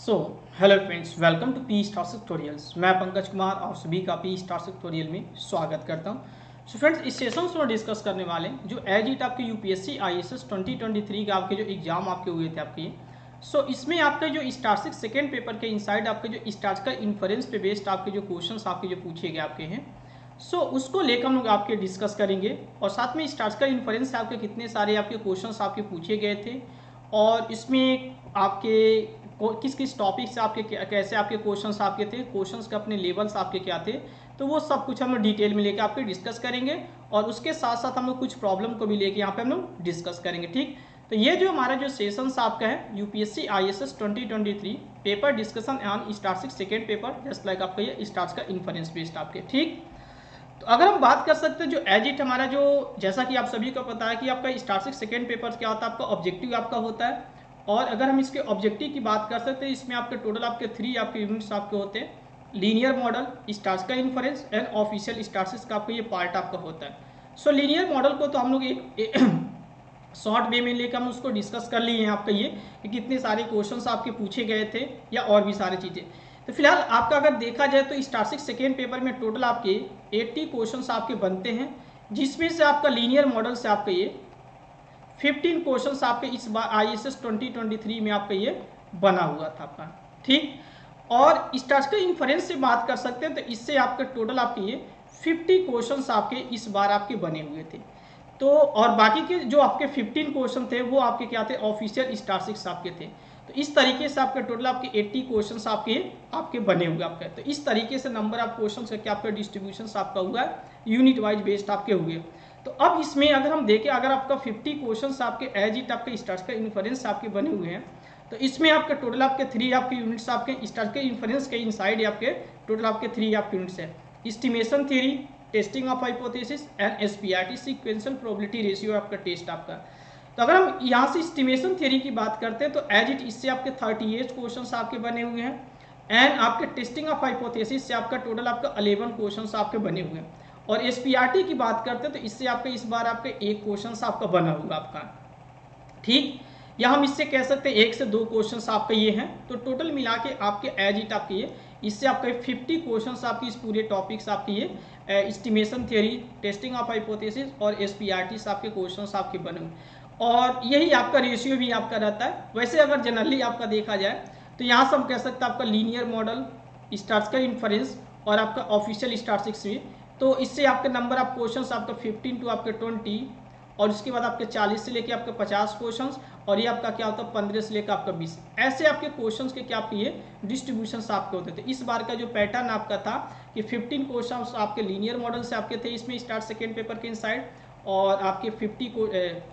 So hello friends welcome to P star tutorials मैं पंकज कुमार आप सभी का पी स्टार ट्यूटोरियल में स्वागत करता हूँ। सो so फ्रेंड्स इस सेशन में डिस्कस करने वाले जो एज इट आपके यूपीएससी आईएसएस 2023 के आपके जो एग्ज़ाम आपके हुए थे आपके। सो so, इसमें आपके जो स्टार्सिक सेकेंड पेपर के इनसाइड आपके जो स्टार्टिकल इन्फ्रेंस पे बेस्ड आपके जो क्वेश्चन आपके जो पूछे गए आपके हैं। सो so, उसको लेकर हम लोग आपके डिस्कस करेंगे और साथ में स्टार्टिकल इन्फ्रेंस से आपके कितने सारे आपके क्वेश्चन आपके पूछे गए थे और इसमें आपके किस किस टॉपिक से आपके कैसे आपके क्वेश्चंस आपके थे क्वेश्चंस के अपने लेवल्स आपके क्या थे तो वो सब कुछ हम डिटेल में लेके आपके डिस्कस करेंगे और उसके साथ साथ हम लोग कुछ प्रॉब्लम को भी लेके यहाँ पे हम लोग डिस्कस करेंगे, ठीक? तो ये जो हमारा जो सेशन आपका है UPSC ISS 2023 paper discussion on statistics second paper just like आपका ये स्टार्स का इन्फ्रेंस बेस्ड आपके, ठीक? तो अगर हम बात कर सकते हैं जो एज इट हमारा जो, जैसा कि आप सभी को पता है कि आपका स्टार्सिक सेकेंड पेपर क्या होता है, आपका ऑब्जेक्टिव आपका होता है और अगर हम इसके ऑब्जेक्टिव की बात कर सकते हैं इसमें आपके टोटल आपके थ्री आपके यूनिट्स आपके होते हैं। लीनियर मॉडल स्टार्स का इन्फ्रेंस एंड ऑफिशियल स्टार्सिस का आपका ये पार्ट आपका होता है। सो लीनियर मॉडल को तो हम लोग एक, शॉर्ट वे में लेकर हम उसको डिस्कस कर लिए हैं आपका ये कि कितने सारे क्वेश्चंस आपके पूछे गए थे या और भी सारी चीज़ें। तो फ़िलहाल आपका अगर देखा जाए तो स्टार्सिक सेकेंड पेपर में टोटल आपके 80 क्वेश्चंस आपके बनते हैं जिसमें से आपका लीनियर मॉडल से आपका ये 15 क्वेश्चन आपके इस बार आई एस में आपका ये बना हुआ था आपका, ठीक? और स्टैटिस्टिकल इन्फ्रेंस से बात कर सकते हैं तो इससे आपके टोटल आपके ये 50 क्वेश्चंस आपके इस बार आपके बने हुए थे। तो और बाकी के जो आपके 15 क्वेश्चन थे, वो आपके क्या थे? ऑफिशियल स्टार्सिक्स आपके थे। तो इस तरीके से आपके टोटल आपके 80 क्वेश्चंस आपके आपके बने हुए आपके। तो इस तरीके से नंबर ऑफ़ क्वेश्चन का क्या आपका डिस्ट्रीब्यूशन आपका हुआ यूनिट वाइज बेस्ड आपके हुए। तो अब इसमें अगर हम देखें, अगर आपका 50 क्वेश्चंस आपके एज इट आपके स्टार्ट का इन्फ्रेंस आपके बने हुए हैं तो इसमें आपके टोटल आपके थ्री आपके यूनिट्स आपके स्टार्ट के इन्फ्रेंस के इनसाइड आपके टोटल आपके थ्री आपके यूनिट्स है। Estimation theory testing of hypothesis and SPRT sequential probability ratio आपका टेस्ट आपका। तो अगर हम यहाँ से इस्टीमेशन थ्योरी की बात करते हैं तो एज इट इससे आपके थर्टी एट क्वेश्चन आपके बने हुए हैं एंड आपके टेस्टिंग ऑफ़ हाइपोथेसिस से आपका टोटल आपका अलेवन क्वेश्चन आपके बने हुए हैं। और एसपीआरटी की बात करते हैं तो इससे आपका इस बार आपका एक क्वेश्चन आपका बना हुआ आपका। ठीक? या हम इससे कह सकते हैं, एक से दो क्वेश्चंस आपके ये हैं तो टोटल मिला के आपके एज इट आपके ये इससे आपके 50 क्वेश्चंस आपकी इस पूरे टॉपिक्स आपके ये estimation theory testing of hypothesis और एस आपके क्वेश्चंस आपके बने और यही आपका रेशियो भी आपका रहता है। वैसे अगर जनरली आपका देखा जाए तो यहाँ से हम कह सकते हैं आपका लीनियर मॉडल स्टार्टिकल इन्फ्रेंस और आपका ऑफिशियल स्टार्टिक्स भी। तो इससे आपके नंबर ऑफ़ क्वेश्चन आपका फिफ्टीन टू आपके ट्वेंटी और उसके बाद आपके 40 से लेके आपके 50 क्वेश्चंस और ये आपका क्या होता है, पंद्रह से लेकर आपका 20 ऐसे आपके क्वेश्चंस के क्या आपके डिस्ट्रीब्यूशन आपके होते थे। इस बार का जो पैटर्न आपका था कि 15 क्वेश्चन आपके लीनियर मॉडल से आपके थे, इसमें स्टार्ट सेकेंड पेपर के इनसाइड और आपके फिफ्टी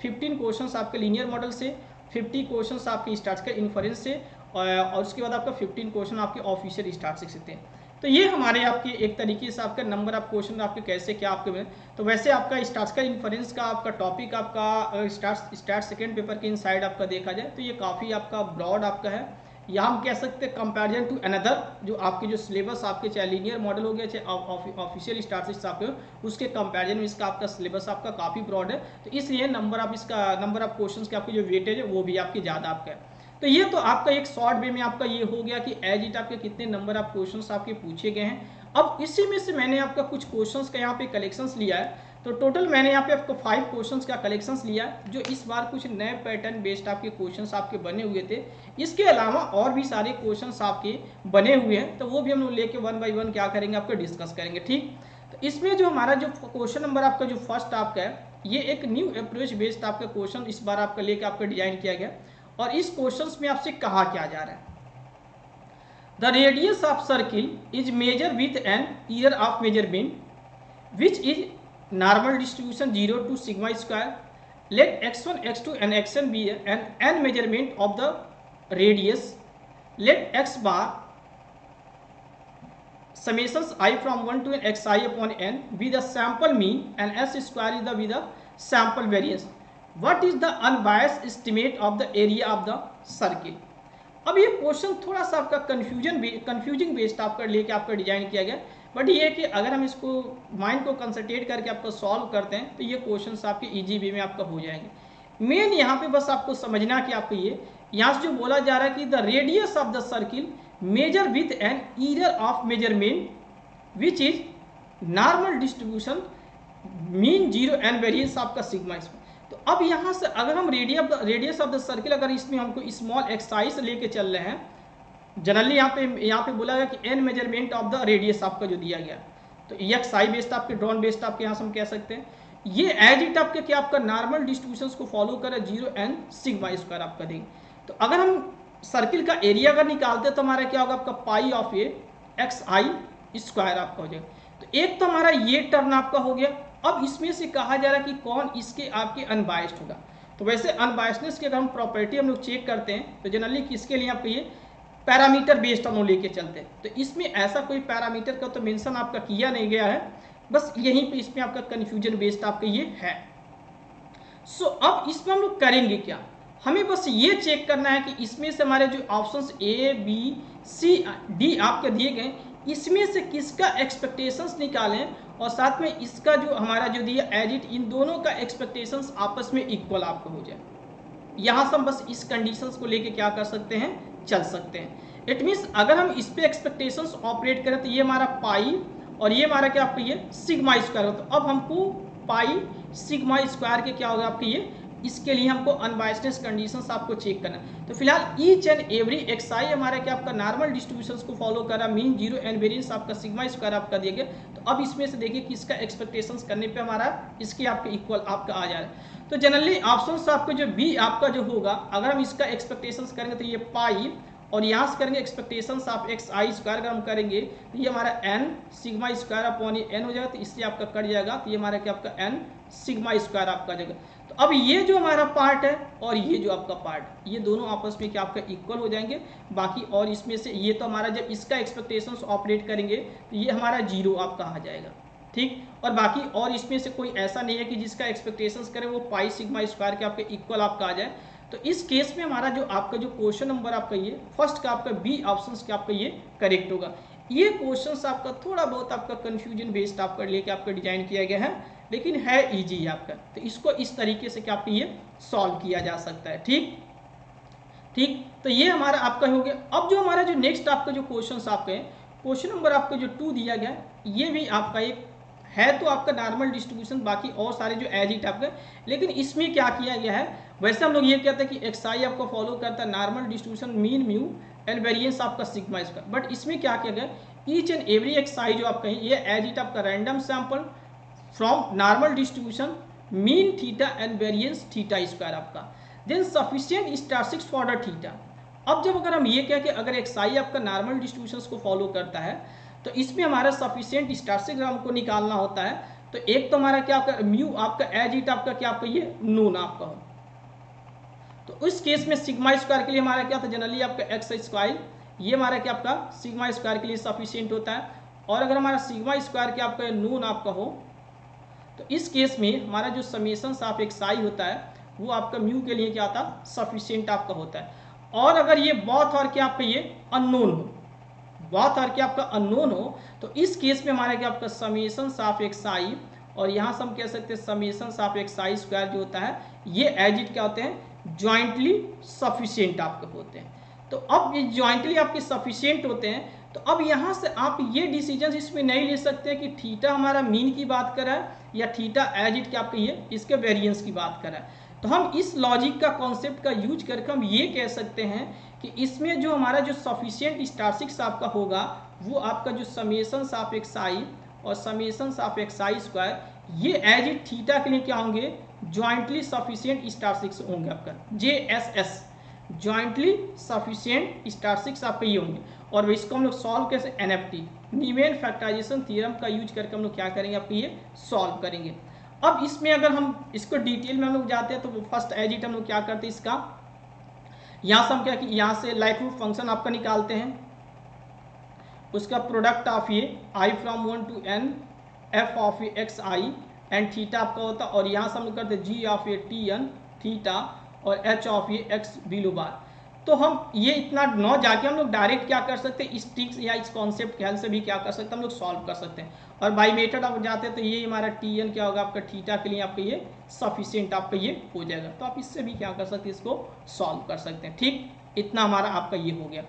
फिफ्टीन क्वेश्चन आपके लीनियर मॉडल से फिफ्टी क्वेश्चन आपके स्टार्ट के इन्फ्रेंस से, और उसके बाद आपका फिफ्टीन क्वेश्चन आपके ऑफिशियल स्टार्ट से थे। तो ये हमारे आपके एक तरीके से आपका नंबर ऑफ़ क्वेश्चन आपके कैसे, क्या आपके तो वैसे आपका स्टार्ट का इन्फ्रेंस का, आपका टॉपिक आपका स्टार्ट स्टार्ट सेकेंड पेपर के इनसाइड आपका देखा जाए तो ये काफ़ी आपका ब्रॉड आपका है। या हम कह सकते हैं कंपेरिजन टू अनदर जो आपके जो सिलेबस आपके चाहे लीनियर मॉडल हो गया, चाहे ऑफिशियल स्टार्ट आपके उसके कंपेरिजन में इसका आपका सिलेबस आपका काफ़ी ब्रॉड है। तो इसलिए नंबर ऑफ़ इसका नंबर ऑफ़ क्वेश्चन के आपके जो वेटेज है, वो भी आपके ज़्यादा आपका है। तो ये तो आपका एक शॉर्ट वे में आपका ये हो गया कि एज इट आपके कितने नंबर ऑफ़ क्वेश्चन आपके पूछे गए हैं। अब इसी में से मैंने आपका कुछ क्वेश्चन का यहाँ पे कलेक्शंस लिया है। तो टोटल मैंने यहाँ पे आपको फाइव क्वेश्चंस का कलेक्शंस लिया जो इस बार कुछ नए पैटर्न बेस्ड आपके क्वेश्चंस आपके बने हुए थे। इसके अलावा और भी सारे क्वेश्चंस आपके बने हुए हैं तो वो भी हम लोग लेके वन बाई वन क्या करेंगे, आपको डिस्कस करेंगे, ठीक? तो इसमें जो हमारा जो क्वेश्चन नंबर आपका जो फ़र्स्ट आपका है, ये एक न्यू अप्रोच बेस्ड आपका क्वेश्चन इस बार आपका लेके आपका डिज़ाइन किया गया। और इस क्वेश्चन में आपसे कहा क्या जा रहा है? The radius of circle is measured with an error of measurement which is normal distribution zero to sigma square let X one X two and X N be an N measurement of the radius let X bar summation I from one to X I upon N with sample mean and S square is the with sample variance what is the unbiased estimate of the area of the circle अब ये question थोड़ा सा आपका confusion confusing based आपका लेके आपका design किया गया। बट ये कि अगर हम इसको माइंड को कंसनट्रेट करके आपको सॉल्व करते हैं तो ये क्वेश्चन आपके इजी वे में आपका हो जाएँगे। मेन यहाँ पे बस आपको समझना कि आपको ये, यहाँ से जो बोला जा रहा है कि the radius of the circle measured with an error of measurement which is normal distribution mean zero and variance आपका सिग्मा इसमें तो अब यहाँ से अगर हम radius radius of the circle अगर इसमें हमको स्मॉल एक्साइज लेके चल रहे हैं जनरली यहाँ पे यहाँ पे बोला गया कि N measurement of the radius आपका जो दिया गया। तो एक्स आई बेस्ड आपके ड्रॉन बेस्ड आपके यहाँ से हम कह सकते हैं। ये एज इट आपके क्या आपका नॉर्मल डिस्ट्रीब्यूशन को फॉलो करे ज़ीरो एन सिग्मा स्क्वायर आपका देंगे। तो अगर हम सर्किल का एरिया अगर निकालते तो हमारा क्या होगा आपका pi of a X I square आपका हो जाएगा। तो एक तो हमारा ये टर्न आपका हो गया अब इसमें से कहा जा रहा कि कौन इसके आपके अनबायस्ड होगा। तो वैसे अनबायसनेस की अगर हम प्रॉपर्टी हम लोग चेक करते हैं तो जनरली किसके लिए आपको ये पैरामीटर बेस्ड हम लोग लेके चलते हैं। तो इसमें ऐसा कोई पैरामीटर का तो मेंशन आपका किया नहीं गया है बस यहीं पे इसमें आपका कंफ्यूजन बेस्ड आपका ये है। सो so, अब इसमें हम लोग करेंगे क्या? हमें बस ये चेक करना है कि इसमें से हमारे जो option A B C D आपके दिए गए इसमें से किसका एक्सपेक्टेशंस निकालें और साथ में इसका जो हमारा जो दिया एडिट इन दोनों का एक्सपेक्टेशंस आपस में इक्वल आपको हो जाए। यहाँ से हम बस इस कंडीशंस को लेके क्या कर सकते हैं? चल सकते हैं। इट मीन्स अगर हम इस पे एक्सपेक्टेशंस ऑपरेट करें तो ये हमारा पाई और ये हमारा क्या आपका ये सिग्मा स्क्वायर तो अब हमको पाई सिग्मा स्क्वायर के क्या होगा आपके ये? इसके लिए हमको अनबायसनेस कंडीशंस आपको चेक करना तो फ़िलहाल each and every X I हमारे क्या आपका नॉर्मल डिस्ट्रीब्यूशंस को फॉलो कर मीन ज़ीरो एंड वेरियंस आपका सिग्मा स्क्वायर आपका दिया गया अब इसमें से देखिए किसका एक्सपेक्टेशंस करने पे हमारा, इसके आपके इक्वल आपका आ जा रहा है। तो जनरली ऑप्शन आपको जो बी आपका जो होगा, अगर हम इसका एक्सपेक्टेशंस करेंगे तो ये पाई और यहाँ से करेंगे एक्सपेक्टेशन आप एक्स आई स्क्वायर अगर हम करेंगे तो ये हमारा एन सिग्मा स्क्वायर अपॉन ये एन हो जाएगा तो इससे आपका कट जाएगा तो ये हमारा क्या आपका एन सिग्मा स्क्वायर आपका जाएगा। अब ये जो हमारा पार्ट है और ये जो आपका पार्ट ये दोनों आपस में क्या आपका इक्वल हो जाएँगे? बाकी और इसमें से ये तो हमारा जब इसका एक्सपेक्टेशन ऑपरेट करेंगे तो ये हमारा ज़ीरो आपका आ जाएगा। ठीक? और बाकी और इसमें से कोई ऐसा नहीं है कि जिसका एक्सपेक्टेशंस करे, वो पाई सिग्मा स्क्वायर के आपके इक्वल आपका आ जाए। तो इस केस में हमारा जो आपका जो क्वेश्चन नंबर आपका ये फ़र्स्ट का आपका बी ऑप्शन का आपका ये करेक्ट होगा। ये क्वेश्चन आपका थोड़ा बहुत आपका कंफ्यूजन बेस्ड आपका लेके आपका डिज़ाइन किया गया है। लेकिन है इजी आपका तो इसको इस तरीके से क्या आपका ये सॉल्व किया जा सकता है, ठीक? ठीक? तो ये हमारा आपका हो गया। अब जो हमारा जो नेक्स्ट आपका जो क्वेश्चन आपके हैं क्वेश्चन नंबर आपका जो टू दिया गया, ये भी आपका एक है तो आपका नॉर्मल डिस्ट्रीब्यूशन बाकी और सारे जो एज इट आपका लेकिन इसमें क्या किया गया है? वैसे हम लोग ये कहते हैं कि एक्साई आपको फॉलो करता है normal distribution mean mu and variance आपका सिग्मा इसका बट इसमें क्या किया गया? ईच एंड एवरी एक्साई जो आप कहें ये एज इट आपका random sample from normal distribution mean theta and variance theta square आपका। Then sufficient statistics for the theta अब जब अगर हम ये कहें कि अगर एक्साई आपका नॉर्मल डिस्ट्रीब्यूशन को फॉलो करता है तो इसमें हमारा सफिशियंट स्टार्सिक हमको निकालना होता है। तो एक तो हमारा क्या आपका म्यू आपका एज इट आपका, क्या आपका, ये नून आपका तो उस केस में सिग्मा स्क्वायर के लिए हमारा क्या था? जनरली आपका एक्स स्क्वायर ये हमारा क्या आपका सिग्मा स्क्वायर के लिए सफिशियंट होता है। और अगर हमारा सिग्मा स्क्वायर के आपका नून आपका हो तो इस केस में हमारा जो समेसन ऑफ़ एक्स आई होता है, वो आपका म्यू के लिए क्या आता सफिशियंट आपका होता है। और अगर ये बॉथ और क्या आपका ये अननोन हो? बहुत और क्या आपका अननोन हो तो इस केस में हमारा क्या आपका समेसन ऑफ़ एक्स आई और यहाँ से हम कह सकते हैं summation of X I square जो होता है, ये एजिट क्या होते हैं? ज्वाइंटली सफिशियंट आपके होते हैं। तो अब ये ज्वाइंटली आपके सफिशियंट होते हैं तो अब यहाँ से आप ये डिसीज़न इसमें नहीं ले सकते कि थीटा हमारा मीन की बात कर रहा है या थीटा एज इट क्या ये इसके वेरिएंस की बात कर। तो हम इस लॉजिक का कॉन्सेप्ट का यूज़ करके हम ये कह सकते हैं कि इसमें जो हमारा जो सफिशियंट स्टार्सिक्स आपका होगा, वो आपका जो समेसन ऑफ़ एक्स आई और summation of X I square ये एज इट थीटा के लिए क्या होंगे? ज्वाइंटली सफिशियंट स्टार सिक्स होंगे आपका। J S S jointly sufficient statistics आपके ये होंगे। और इसको हम लोग सॉल्व कैसे? N F T Neyman factorization theorem का यूज़ करके हम लोग क्या करेंगे? आपके ये सॉल्व करेंगे। अब इसमें अगर हम इसको डिटेल में हम लोग जाते हैं तो फ़र्स्ट एज इट हम लोग क्या करते हैं इसका? यहाँ से हम क्या कि, यहाँ से लाइक रूट फ़ंक्शन आपका निकालते हैं। उसका प्रोडक्ट ऑफ़ ये I from one to N F of a X I and theta आपका होता है। और यहाँ से हम लोग करते G of a T N theta और H of a X below bar तो हम ये इतना नौ जाके हम लोग डायरेक्ट क्या कर सकते हैं? इस ट्रिक्स या इस कॉन्सेप्ट के हेल्प से भी क्या कर सकते हैं? हम लोग सॉल्व कर सकते हैं। और बाई मेथड आप जाते हैं तो ये हमारा टी एन क्या होगा? आपका थीटा के लिए आपका ये सफिशियंट आपका ये हो जाएगा। तो आप इससे भी क्या कर सकते हैं? इसको सॉल्व कर सकते हैं। ठीक? इतना हमारा आपका ये हो गया।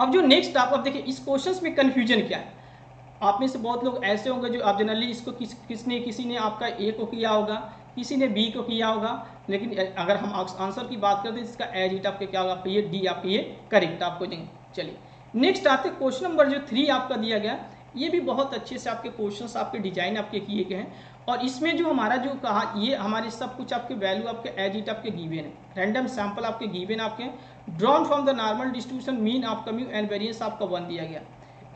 अब जो नेक्स्ट आप, अब देखिए, इस क्वेश्चन में कन्फ्यूज़न क्या है? आप में से बहुत लोग ऐसे होंगे जो आप जनरली इसको किस, किसने, किसी ने आपका ए को किया होगा? किसी ने बी को किया होगा, लेकिन अगर हम आंसर की बात करते हैं इसका एज इट आपके क्या होगा? ये डी आपके ये करेक्ट आपको देंगे। चलिए। नेक्स्ट आते क्वेश्चन नंबर जो थ्री आपका दिया गया, ये भी बहुत अच्छे से आपके क्वेश्चन आपके डिज़ाइन आपके किए गए हैं। और इसमें जो हमारा जो कहा, ये हमारे सब कुछ आपके वैल्यू आपके एज इट आपके गिवेन है। रैंडम सैंपल आपके गिवेन आपके drawn from the normal distribution mean आपका म्यू एंड वेरियंस आपका वन दिया गया।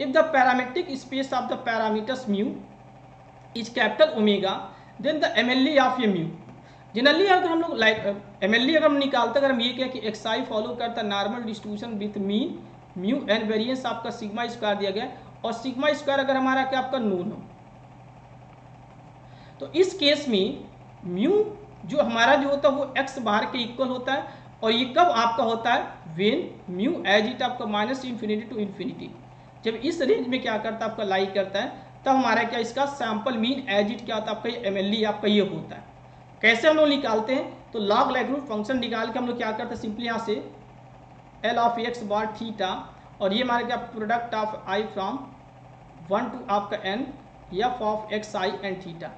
If the parametric space of the parameters mu is capital omega then the M L of a mu generally अगर हम लोग like M L अगर हम निकालते, अगर हम ये क्या कि एक्स आई फॉलो करता normal distribution with mean mu and variance आपका सिग्मा स्क्वायर दिया गया, और सिग्मा स्क्वायर अगर हमारा क्या आपका नून हो। तो इस केस में म्यू जो हमारा जो होता है, वो एक्स बाहर के इक्वल होता है, और ये कब आपका होता है? वेन म्यू एज इट आपका माइनस इन्फिनिटी टू इन्फिनिटी जब इस रेंज में क्या करता है, आपका लाई करता है तब हमारा क्या इसका सैंपल मीन एज इट क्या होता है? आपका एम एल आपका ये होता है। कैसे हम लोग निकालते हैं? तो लॉग लाइक्रूट फ़ंक्शन निकाल के हम लोग क्या करते हैं? सिंपली यहाँ से L of X bar theta और ये हमारा क्या product of I from one to आपका N F of X I and theta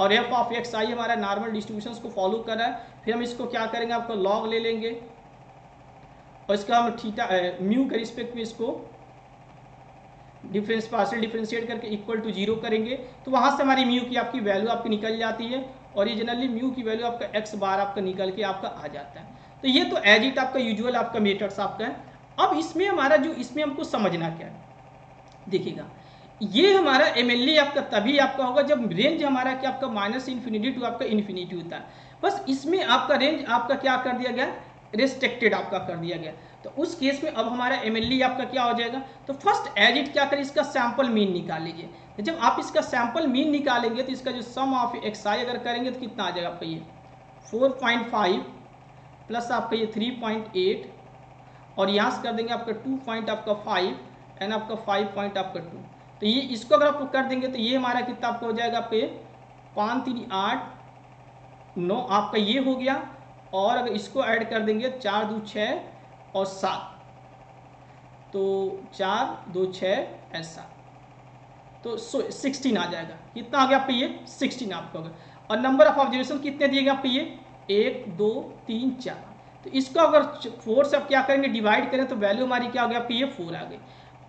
और एफ़ ऑफ़ एक्स आई हमारा नॉर्मल डिस्ट्रीब्यूशन को फॉलो कर रहा है। फिर हम इसको क्या करेंगे? आपको लॉग ले लेंगे। और इसका हम थीटा म्यू के रिस्पेक्ट में इसको डिफरेंस पार्सल डिफ्रेंशिएट करके इक्वल टू ज़ीरो करेंगे तो वहाँ से हमारी म्यू की आपकी वैल्यू आपकी निकल जाती है और ये जनरली म्यू की वैल्यू आपका एक्स बार आपका निकल के आपका आ जाता है। तो ये तो एज इट आपका यूजुअल आपका मेथड्स आपका है। अब इसमें हमारा जो, इसमें हमको समझना क्या है? देखिएगा, ये हमारा एम आपका तभी आपका होगा जब रेंज हमारा क्या आपका माइनस इन्फिनिटी टू आपका इन्फिनिटी होता है। बस इसमें आपका रेंज आपका क्या कर दिया गया? रिस्ट्रिक्टेड आपका कर दिया गया। तो उस केस में अब हमारा एमएलई आपका क्या हो जाएगा? तो फ़र्स्ट एज इट क्या करें? इसका सैंपल मीन निकाल लीजिए। तो जब आप इसका सैंपल मीन निकालेंगे तो इसका जो सम ऑफ़ एक्स आई अगर करेंगे तो कितना आ जाएगा आपका ये? 4.5 प्लस आपका ये 3.8 और यहाँ से कर देंगे आपका 2 पॉइंट आपका 5 एंड आपका 5 पॉइंट आपका 2 तो ये इसको अगर आप कर देंगे तो ये हमारा कितना आपका हो जाएगा आपके? पाँच तीन आठ, नौ आपका ये हो गया। और अगर इसको ऐड कर देंगे, चार दो छः और सात। तो चार, दो छः ऐसा तो सिक्सटीन आ जाएगा। कितना आ गया आपका ये सिक्सटीन आपका होगा और नंबर ऑफ़ ऑब्जर्वेशन कितने दिएगा आपका ये एक, दो, तीन, चार। तो इसको अगर फोर से आप क्या करेंगे? डिवाइड करें तो वैल्यू हमारी क्या हो गया आपकी ये फोर आ गई।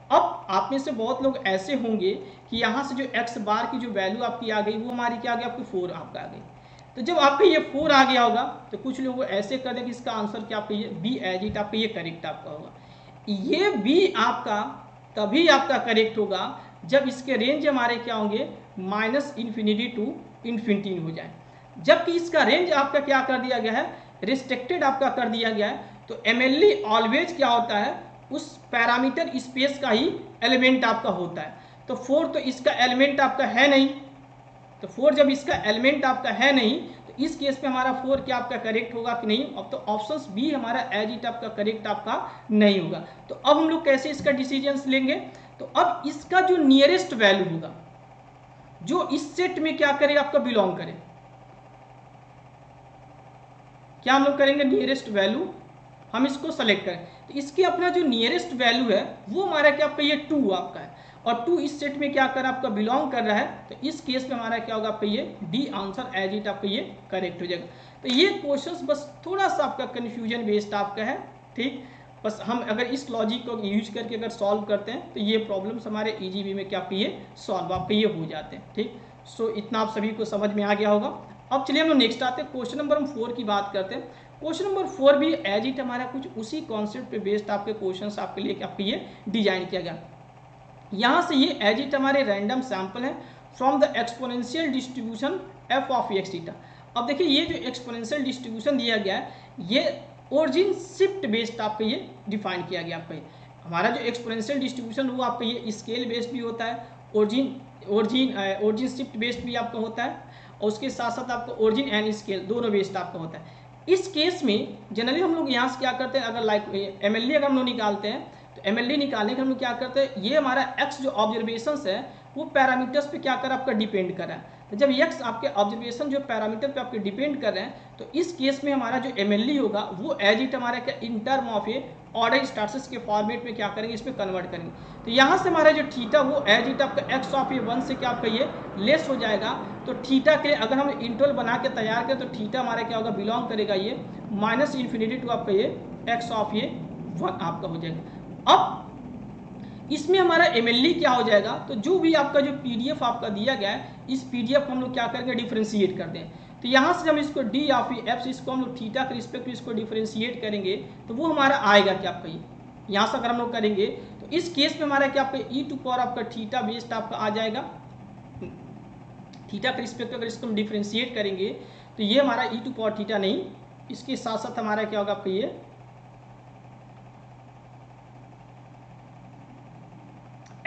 अब आप में से बहुत लोग ऐसे होंगे कि यहाँ से जो एक्स बार की जो वैल्यू आपकी आ गई, वो हमारी क्या आ गई? आपकी फोर आपका आ गई। तो जब आपका ये फोर आ गया होगा तो कुछ लोग ऐसे कर दें कि इसका आंसर क्या आपका ये बी एज इट आपका ये करेक्ट आपका होगा। ये बी आपका, तभी आपका करेक्ट होगा जब इसके रेंज हमारे क्या होंगे? माइनस इन्फिनिटी टू इन्फिनिटी हो जाए। जबकि इसका रेंज आपका क्या कर दिया गया है? रिस्ट्रिक्टेड आपका कर दिया गया है। तो एम ऑलवेज क्या होता है? उस पैरामीटर स्पेस का ही एलिमेंट आपका होता है। तो फोर तो इसका एलिमेंट आपका है नहीं। तो फोर जब इसका एलिमेंट आपका है नहीं तो इस केस में हमारा फोर क्या आपका करेक्ट होगा कि नहीं? अब तो ऑप्शन बी हमारा एज इट आपका करेक्ट आपका नहीं होगा। तो अब हम लोग कैसे इसका डिसीज़न लेंगे? तो अब इसका जो नियरेस्ट वैल्यू होगा, जो इस सेट में क्या करे, आपका बिलोंग करे। क्या हम लोग करेंगे? नियरेस्ट वैल्यू हम इसको सेलेक्ट करें। तो इसके अपना जो नियरेस्ट वैल्यू है, वो हमारा क्या आपका, ये टू आपका है। और टू इस सेट में क्या कर, आपका बिलोंग कर रहा है तो इस केस में हमारा क्या होगा आपका ये डी आंसर एज इट आपका ये करेक्ट हो जाएगा। तो ये क्वेश्चन बस थोड़ा सा आपका कन्फ्यूज़न बेस्ड आपका है, ठीक? बस हम अगर इस लॉजिक को यूज़ करके अगर सॉल्व करते हैं तो ये प्रॉब्लम्स हमारे ई में क्या ये सॉल्व आपके ये हो जाते हैं, ठीक? सो इतना आप सभी को समझ में आ गया होगा। अब चलिए हम लोग नेक्स्ट आते हैं। क्वेश्चन नंबर हम फोर की बात करते हैं। क्वेश्चन नंबर फोर भी एज इट हमारा कुछ उसी कॉन्सेप्ट पे बेस्ड आपके क्वेश्चंस आपके लिए आपके ये डिज़ाइन किया गया। यहाँ से ये एज इट हमारे रैंडम सैंपल है from the exponential distribution F of X theta अब देखिए ये जो एक्सपोनेंशियल डिस्ट्रीब्यूशन दिया गया है, ये ओरिजिन शिफ्ट बेस्ड आपका ये डिफाइन किया गया आपका हमारा जो एक्सपोनेंशियल डिस्ट्रीब्यूशन वो आपका ये स्केल बेस्ड भी होता है origin origin origin shift based भी आपका होता है, और उसके साथ साथ आपका ओरिजिन एंड स्केल दोनों बेस्ड आपका होता है। इस केस में जनरली हम लोग यहाँ से क्या करते हैं, अगर लाइक एम एल अगर हम लोग निकालते हैं तो एम निकालने के हम क्या करते हैं, ये हमारा एक्स जो ऑब्जर्वेशन है, वो पैरामीटर्स पे क्या कर, आपका डिपेंड कर रहा है। तो जब एक्स आपके ऑब्जर्वेशन जो पैरामीटर पे आपके डिपेंड कर रहे हैं तो इस केस में हमारा जो एम होगा, वो एज इट हमारा क्या in term of a order statistics के फॉर्मेट में क्या करेंगे, इसमें कन्वर्ट करेंगे। तो यहाँ से हमारा जो थीटा वो एज इट आपका एक्स ऑफ़ ए वन से क्या आपका ये लेस हो जाएगा। तो थीटा के अगर हम इंटरवल बना के तैयार करें तो थीटा हमारा क्या होगा बिलोंग करेगा ये माइनस इन्फिनिटी टू आपका ये एक्स ऑफ़ ये वन आपका हो जाएगा। अब इसमें हमारा एम क्या हो जाएगा? तो जो भी आपका जो पीडीएफ आपका दिया गया है, इस पीडीएफ को हम लोग क्या करेंगे डिफ्रेंशिएट कर दें? तो यहाँ से हम इसको डी ऑफ़ एफ़ इसको हम लोग थीटा के रिस्पेक्ट इसको डिफ्रेंशिएट करेंगे तो वो हमारा आएगा क्या आपका ये? यहाँ से अगर हम लोग करेंगे तो इस केस में हमारा क्या आपका ई टू पावर आपका थीटा बेस्ड आपका आ जाएगा। थीटा के रिस्पेक्ट अगर इसको हम डिफ्रेंशिएट करेंगे तो ये हमारा ई टू पावर थीटा नहीं, इसके साथ साथ हमारा क्या होगा आपका ये?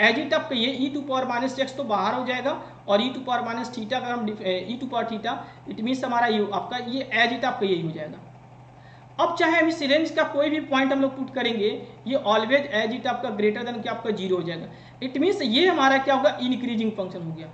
एज इट आपका ये E to power minus X तो बाहर हो जाएगा और E to power minus theta का हम E to power theta it means हमारा यू आपका ये एज इट आपका यही हो जाएगा। अब चाहे हम इस का कोई भी पॉइंट हम लोग पुट करेंगे, ये ऑलवेज एज इट आपका ग्रेटर देन क्या आपका ज़ीरो हो जाएगा। इट मीन्स ये हमारा क्या होगा इनक्रीजिंग फ़ंक्शन हो गया।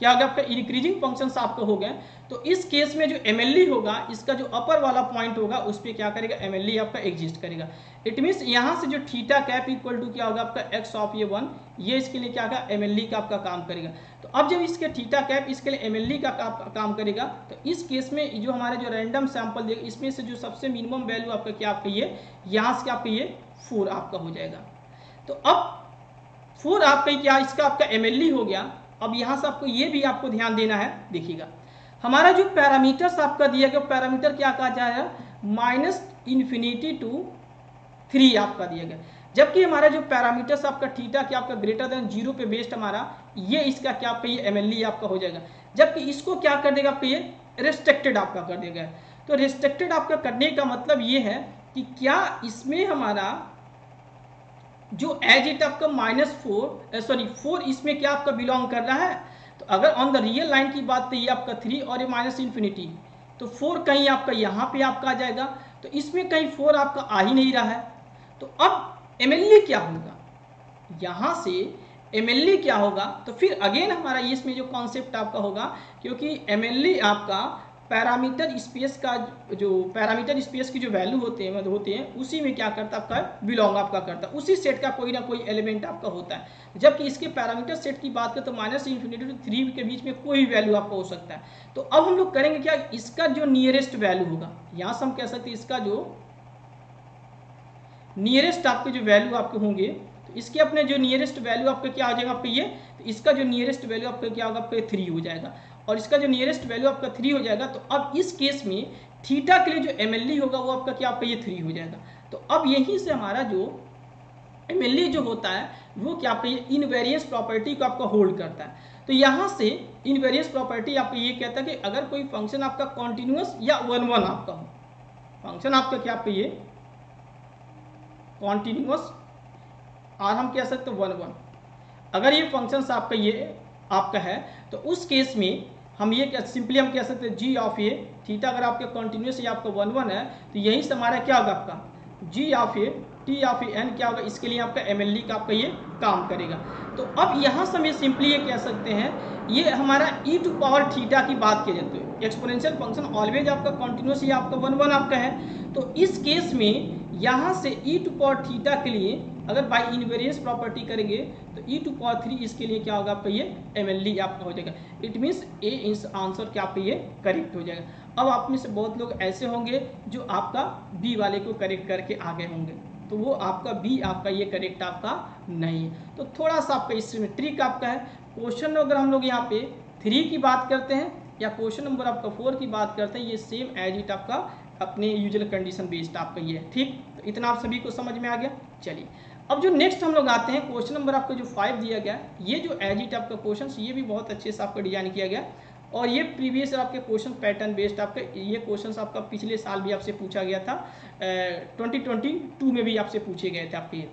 क्या आपका इंक्रीजिंग फ़ंक्शन आपका हो गए। तो इस केस में जो एम होगा, इसका जो अपर वाला पॉइंट होगा, उस पर क्या करेगा? एम आपका एग्जिस्ट करेगा। इट मीन्स यहाँ से जो थीटा कैप इक्वल टू क्या होगा? आपका एक्स ऑफ़ ये वन ये इसके लिए क्या होगा? एम का आपका काम करेगा। तो अब जब इसके थीटा कैप इसके लिए एम का काम करेगा तो इस केस में जो हमारे जो रैंडम सैंपल देगा इसमें से जो सबसे मिनिमम वैल्यू आपका क्या आपका ये, यहाँ से आपका ये फोर आपका हो जाएगा। तो अब फोर आपका क्या, इसका आपका एम हो गया। अब यहाँ से आपको ये भी आपको ध्यान देना है, देखिएगा। हमारा जो पैरामीटर्स आपका दिया गया पैरामीटर क्या कहा जाएगा माइनस इंफिनिटी टू थ्री आपका दिया गया। जबकि हमारा जो पैरामीटर्स आपका थीटा क्या आपका ग्रेटर देन ज़ीरो पे बेस्ड हमारा, ये इसका क्या आपका, ये एम आपका हो जाएगा। जबकि इसको क्या कर देगा आपका, ये रिस्ट्रिक्टेड आपका कर देगा। तो रिस्ट्रिक्टेड आपका करने का मतलब ये है कि क्या इसमें हमारा जो एज इट आपका माइनस फोर सॉरी फोर इसमें क्या आपका बिलोंग कर रहा है? तो अगर ऑन द रियल लाइन की बात तो ये आपका थ्री और ये माइनस इन्फिनिटी तो फोर कहीं आपका यहाँ पे आपका आ जाएगा। तो इसमें कहीं फोर आपका आ ही नहीं रहा है। तो अब एमएलए क्या होगा? यहाँ से एमएलए क्या होगा? तो फिर अगेन हमारा इसमें जो कॉन्सेप्ट आपका होगा, क्योंकि एमएलए आपका पैरामीटर स्पेस का जो, पैरामीटर स्पेस की जो वैल्यू होते हैं मतलब होते हैं, उसी में क्या करता है आपका, बिलोंग आपका करता है। उसी सेट का कोई ना कोई एलिमेंट आपका होता है। जबकि इसके पैरामीटर सेट की बात करें तो माइनस इन्फिनिटी टू थ्री के बीच में कोई वैल्यू आपका हो सकता है। तो अब हम लोग करेंगे क्या, इसका जो नियरेस्ट वैल्यू होगा, यहाँ से हम कह सकते हैं इसका जो नियरेस्ट आपके जो वैल्यू आपके होंगे तो इसके अपने जो नियरेस्ट वैल्यू आपका क्या हो जाएगा आपका ये तो इसका जो नियरेस्ट वैल्यू आपका क्या होगा, आपका थ्री हो जाएगा। और इसका जो नियरेस्ट वैल्यू आपका थ्री हो जाएगा तो अब इस केस में थीटा के लिए जो एम होगा, वो आपका क्या, आपका ये थ्री हो जाएगा। तो अब यहीं से हमारा जो एम जो होता है, वो क्या, आपका ये इनवेरियंस प्रॉपर्टी को आपका होल्ड करता है। तो यहाँ से इनवेरियंस प्रॉपर्टी आपको ये कहता है कि अगर कोई फ़ंक्शन आपका कॉन्टिन्यूस या वन वन आपका हो फ़ंक्शन आपका क्या, आपका ये कॉन्टिन्यूस और हम कह सकते वन वन अगर ये फ़ंक्शन आपका ये, आपका है तो उस केस में हम ये क्या सिंपली हम कह सकते हैं जी ऑफ़ ए थीटा अगर आपके कॉन्टिन्यूस या आपका वन वन है तो यहीं से हमारा क्या होगा आपका? G of a T of a N क्या होगा? इसके लिए आपका एम का आपका ये काम करेगा। तो अब यहाँ से हम ये सिंपली ये कह सकते हैं, ये हमारा ई टू पावर थीटा की बात की जाती है। एक्सपोनेंशियल फ़ंक्शन ऑलवेज आपका कॉन्टिन्यूस या आपका वन वन आपका है। तो इस केस में यहाँ से ई टू पावर थीटा के लिए अगर बाई इनवेरियंस प्रॉपर्टी करेंगे तो ई टू पावर थ्री इसके लिए क्या होगा आपका? ये एम एल आपका हो जाएगा। इट मीन्स ए इस आंसर क्या आपका ये करेक्ट हो जाएगा। अब आप में से बहुत लोग ऐसे होंगे जो आपका बी वाले को करेक्ट करके आगे होंगे। तो वो आपका बी आपका ये करेक्ट आपका नहीं। है तो थोड़ा सा आपका इसमें ट्रिक आपका है। क्वेश्चन अगर हम लोग यहाँ पे थ्री की बात करते हैं या क्वेश्चन नंबर आपका फोर की बात करते हैं, ये सेम एज इट आपका अपने यूजल कंडीशन बेस्ड आपका ये ठीक? तो इतना आप सभी को समझ में आ गया? चलिए, अब जो नेक्स्ट हम लोग आते हैं क्वेश्चन नंबर आपका जो फाइव दिया गया, ये जो एज इट आपका क्वेश्चन ये भी बहुत अच्छे से आपका डिज़ाइन किया गया। और ये प्रीवियस आपके क्वेश्चन पैटर्न बेस्ड आपके, ये क्वेश्चन आपका पिछले साल भी आपसे पूछा गया था ट्वेंटी ट्वेंटी टू में भी आपसे पूछे गए थे आपके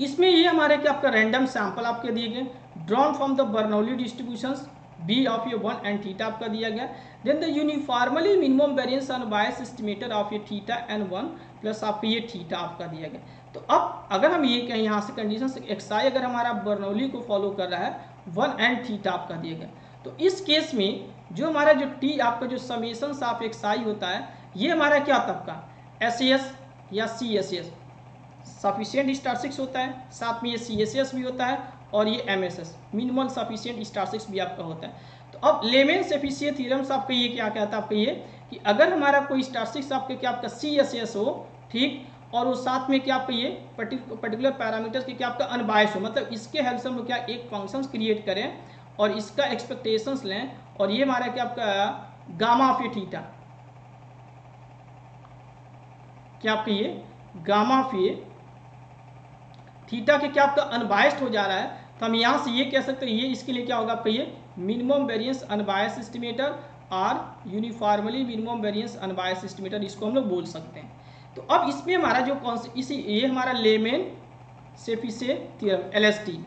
इसमें ये हमारे क्या आपका रैंडम सैंपल आपके दिए गए drawn from the Bernoulli distribution B of ये वन एंड थीटा आपका दिया गया। Then the uniformly minimum variance unbiased estimator of ये थीटा एन वन प्लस आपका ये थीटा आपका दिया गया। तो अब अगर हम ये कहें यहाँ से कंडीशन एक्स आई अगर हमारा बर्नौली को फॉलो कर रहा है वन एंड थीटा आपका दिया गया। तो इस केस में जो हमारा जो टी आपका जो समेशन ऑफ़ एक्स आई होता है, ये हमारा क्या तबका एस एस या C S S sufficient statistics होता है, साथ में ये सी एस एस भी होता है और ये M S S minimal sufficient statistics भी आपका होता है। तो अब लेमेन सेफिशिय थीरम्स आपका ये क्या कहता है? आपका ये कि अगर हमारा कोई स्टारसिक्स आपके क्या आपका सी एस एस हो, ठीक? और वो साथ में क्या आपका ये पर्टिकुलर पैरामीटर्स के क्या आपका अनबायस हो मतलब इसके हेल्प से हम क्या एक फ़ंक्शंस क्रिएट करें और इसका एक्सपेक्टेशंस लें और ये हमारा क्या आपका गामा ऑफ़ थीटा क्या आपका ये? गामा ऑफ़ थीटा के क्या आपका अनबायस्ड हो जा रहा है तो हम यहाँ से ये कह सकते हैं, ये इसके लिए क्या होगा आपका, ये minimum variance unbiased estimator or uniformly minimum variance unbiased estimator इसको हम लोग बोल सकते हैं। तो अब इसमें हमारा जो कौन इसी, ये हमारा लेमेन सेफिसे एस टी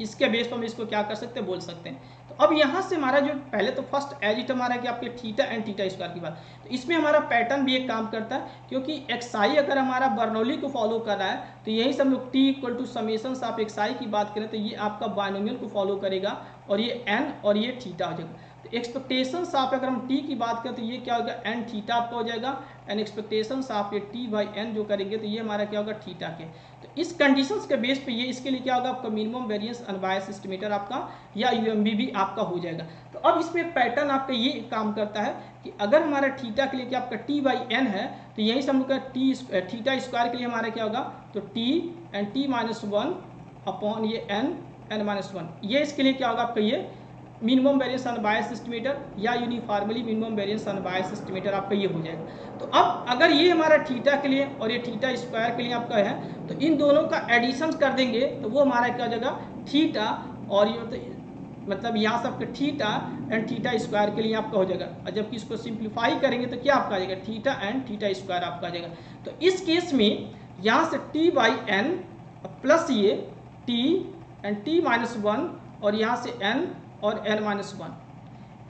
इसके बेस पर हम इसको क्या कर सकते हैं, बोल सकते हैं। तो अब यहाँ से हमारा जो पहले तो फ़र्स्ट एज इट हमारा कि आपके थीटा एंड थीटा स्क्वायर की बात। तो इसमें हमारा पैटर्न भी एक काम करता है, क्योंकि एक्साई अगर हमारा बर्नौली को फॉलो कर रहा है तो यही से हम लोग टी इक्वल टू समेशन आप एक्साई की बात करें तो ये आपका बायनोमियल को फॉलो करेगा, और ये एन और ये थीटा हो जाएगा। तो एक्सपेक्टेशन आप अगर हम टी की बात करें तो ये क्या होगा? एन थीटा आपका हो जाएगा। एंड एक्सपेक्टेशन आप ये टी बाई एन जो करेंगे तो ये हमारा क्या होगा? थीटा के। इस कंडीशंस के बेस पे ये, इसके लिए क्या होगा? आपका मिनिमम वेरिएंस अनबायस एस्टिमेटर आपका या यूएमबी भी आपका हो जाएगा। तो अब इसमें पैटर्न आपका ये काम करता है कि अगर हमारा थीटा के लिए क्या आपका टी बाई एन है तो यही से हम लोग का टी थीटा स्क्वायर के लिए हमारा क्या होगा? तो T and T minus one upon ये एन एन माइनस वन ये इसके लिए क्या होगा आपका ये? मिनिमम वेरिएंस अनबायस एस्टिमेटर या uniformly minimum variance unbiased estimator आपका ये हो जाएगा। तो अब अगर ये हमारा थीटा के लिए और ये थीटा स्क्वायर के लिए आपका है तो इन दोनों का एडिशन कर देंगे तो वो हमारा क्या हो जाएगा? थीटा और ये तो मतलब यहाँ से आपका थीटा एंड थीटा स्क्वायर के लिए आपका हो जाएगा। और जबकि इसको सिंप्लीफाई करेंगे तो क्या आपका आ जाएगा? थीटा एंड थीटा स्क्वायर आपका आ जाएगा। तो इस केस में यहाँ से टी बाई एन प्लस ये T and T minus one और यहाँ से एन और एन माइनस वन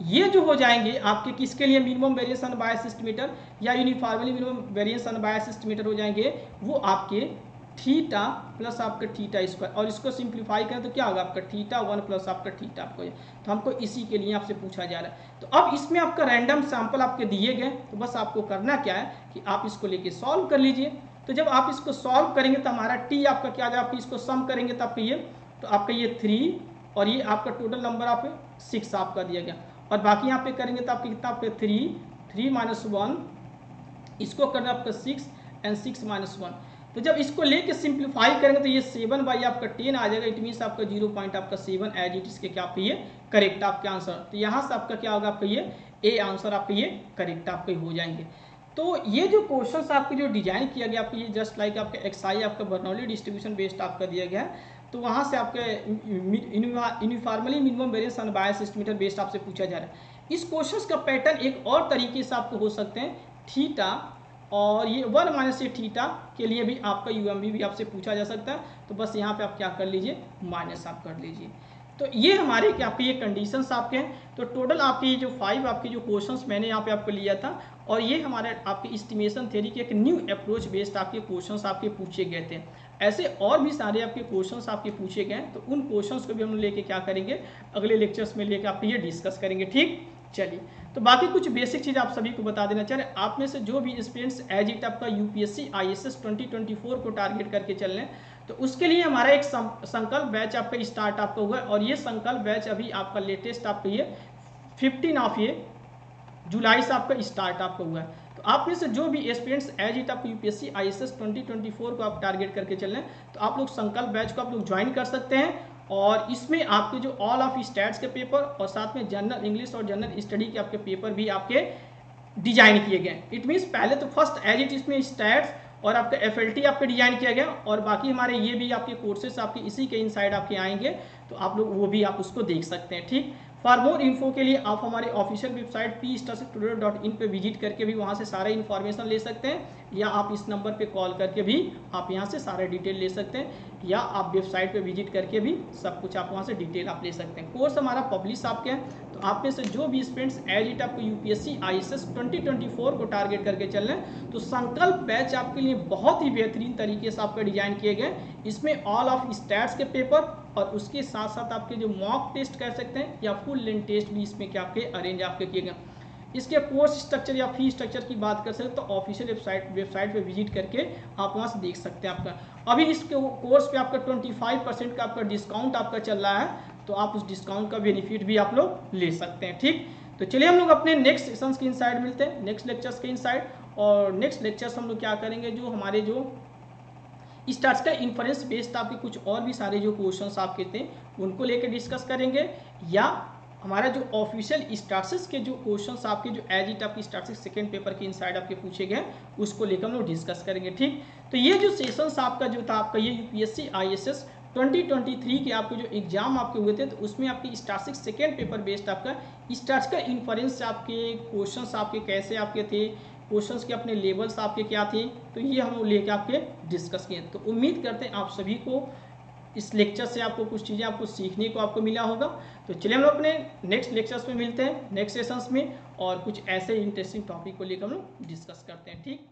ये जो हो जाएँगे, आपके किसके लिए minimum variance unbiased estimator या uniformly minimum variance unbiased estimator हो जाएँगे, वो आपके थीटा प्लस आपका थीटा स्क्वायर और इसको सिंप्लीफाई करें तो क्या होगा? आपका थीटा वन प्लस आपका थीटा आपको तो हमको इसी के लिए आपसे पूछा जा रहा है। तो अब इसमें आपका रैंडम सैंपल आपके दिए गए। तो बस आपको करना क्या है कि आप इसको लेके सॉल्व कर लीजिए। तो जब आप इसको सॉल्व करेंगे तो हमारा टी आपका क्या आप इसको सम करेंगे तो आपका ये तो आपका ये थ्री और ये आपका टोटल नंबर आप सिक्स आपका दिया गया। और बाकी यहाँ पे करेंगे तो आपके कितना आपके थ्री थ्री माइनस वन इसको करना आपका six and six minus one तो जब इसको लेके सिंप्लीफाई करेंगे तो ये सेवन बाई आपका टेन आ जाएगा। इट मीन आपका ज़ीरो पॉइंट आपका सेवन एज इट इसके क्या आपका ये करेक्ट आपके आंसर तो यहाँ से आपका क्या होगा आपका ये ए आंसर आपके ये करेक्ट आपके हो जाएँगे। तो ये जो क्वेश्चन आपके जो डिज़ाइन किया गया, आपके ये जस्ट लाइक आपका एक्साई आपका बर्नौली डिस्ट्रीब्यूशन बेस्ड आपका दिया गया। है तो वहाँ से आपके uniformly minimum variance unbiased estimator based आपसे पूछा जा रहा है। इस क्वेश्चन का पैटर्न एक और तरीके से आपको हो सकते हैं थीटा और ये वन माइनस ए थीटा के लिए भी आपका यू भी आपसे पूछा जा सकता है। तो बस यहाँ पे आप क्या कर लीजिए माइनस आप कर लीजिए। तो ये हमारे आपके ये कंडीशंस आपके हैं। तो टोटल आपके ये जो फाइव आपके जो क्वेश्चंस मैंने यहाँ पे आपको लिया था, और ये हमारे, आपके इस्टीमेशन थेरी के एक न्यू अप्रोच बेस्ड आपके क्वेश्चंस आपके पूछे गए थे। ऐसे और भी सारे आपके क्वेश्चंस आपके पूछे गए तो उन क्वेश्चंस को भी हम लेके क्या करेंगे? अगले लेक्चर्स में लेके आप ये डिस्कस करेंगे, ठीक? चलिए तो बाकी कुछ बेसिक चीज़ आप सभी को बता देना चाह आप में से जो भी स्टूडेंट्स एज इट आपका यूपीएससी आईएसएस 2024 को टारगेट करके चल रहे हैं तो उसके लिए हमारा एक संकल्प बैच आपका स्टार्ट आपका हुआ है और ये संकल्प बैच अभी आपका लेटेस्ट आपका ये फिफ्टीन ऑफ़ ये जुलाई से आपका स्टार्ट आपका हुआ है। आप में से जो भी एस्पिरेंट्स एज इट आप यूपीएससी आईएसएस 2024 को आप टारगेट करके चल रहे हैं तो आप लोग संकल्प बैच को आप लोग ज्वाइन कर सकते हैं। और इसमें आपके जो ऑल ऑफ़ स्टैट्स के पेपर और साथ में जनरल इंग्लिश और जनरल स्टडी के आपके पेपर भी आपके डिज़ाइन किए गए इट मीन्स पहले तो फ़र्स्ट एज इट इसमें स्टैट्स और आपका एफ़ आपके डिज़ाइन किया गया और बाकी हमारे ये भी आपके कोर्सेस आपके इसी के इनसाइड आपके आएँगे तो आप लोग वो भी आप उसको देख सकते हैं, ठीक? फॉर मोर इन्फो के लिए आप हमारे official website P studio dot in पर विज़िट करके भी वहाँ से सारे इन्फॉर्मेशन ले सकते हैं, या आप इस नंबर पे कॉल करके भी आप यहाँ से सारे डिटेल ले सकते हैं, या आप वेबसाइट पे विज़िट करके भी सब कुछ आप वहाँ से डिटेल आप ले सकते हैं। कोर्स हमारा पब्लिश आपके हैं तो आप में से जो भी स्टूडेंट्स एज इट आपको यूपीएससी आईएसएस 2024 को टारगेट करके चल रहे हैं तो संकल्प बैच आपके लिए बहुत ही बेहतरीन तरीके से आपका डिज़ाइन किए गए इसमें ऑल ऑफ़ स्टैट्स के पेपर और उसके साथ साथ आपके जो मॉक टेस्ट कह सकते हैं, या फुल लेंथ टेस्ट भी इसमें क्या आपके अरेंज आपके किए गए। इसके कोर्स स्ट्रक्चर या फ़ी स्ट्रक्चर की बात कर सकते तो ऑफिशियल वेबसाइट वेबसाइट पे विज़िट करके आप वहाँ से देख सकते हैं आपका। अभी इस कोर्स पे आपका 25 परसेंट का आपका डिस्काउंट आपका चल रहा है तो आप उस डिस्काउंट का बेनिफिट भी आप लोग ले सकते हैं, ठीक? तो चलिए हम लोग अपने नेक्स्ट सेशंस के इनसाइड मिलते हैं नेक्स्ट लेक्चर्स के इनसाइड और नेक्स्ट लेक्चर्स हम लोग क्या करेंगे, जो हमारे जो स्टार्स का इन्फ्रेंस बेस्ड आपके कुछ और भी सारे जो क्वेश्चन आपके थे उनको लेकर डिस्कस करेंगे। या हमारा जो ऑफिशियल स्टार्सिस के जो क्वेश्चन आपके जो एज इट आपकी स्टार्सिस सेकेंड पेपर के इनसाइड आपके पूछे गए, उसको लेकर हम लोग डिस्कस करेंगे, ठीक? तो ये जो सेशंस आपका जो था, आपका ये यूपीएससी आईएसएस 2023 के आपके जो एग्ज़ाम आपके हुए थे तो उसमें आपकी स्टार्सिक सेकेंड पेपर बेस्ड आपका स्टार्स का इन्फ्रेंस आपके क्वेश्चंस आपके कैसे आपके थे क्वेश्चंस के अपने लेवल्स आपके क्या थे? तो ये हम लेके आपके डिस्कस किए। तो उम्मीद करते हैं आप सभी को इस लेक्चर से आपको कुछ चीज़ें आपको सीखने को आपको मिला होगा। तो चलिए हम लोग अपने नेक्स्ट लेक्चर्स में मिलते हैं नेक्स्ट सेशंस में और कुछ ऐसे इंटरेस्टिंग टॉपिक को लेकर हम लोग डिस्कस करते हैं, ठीक?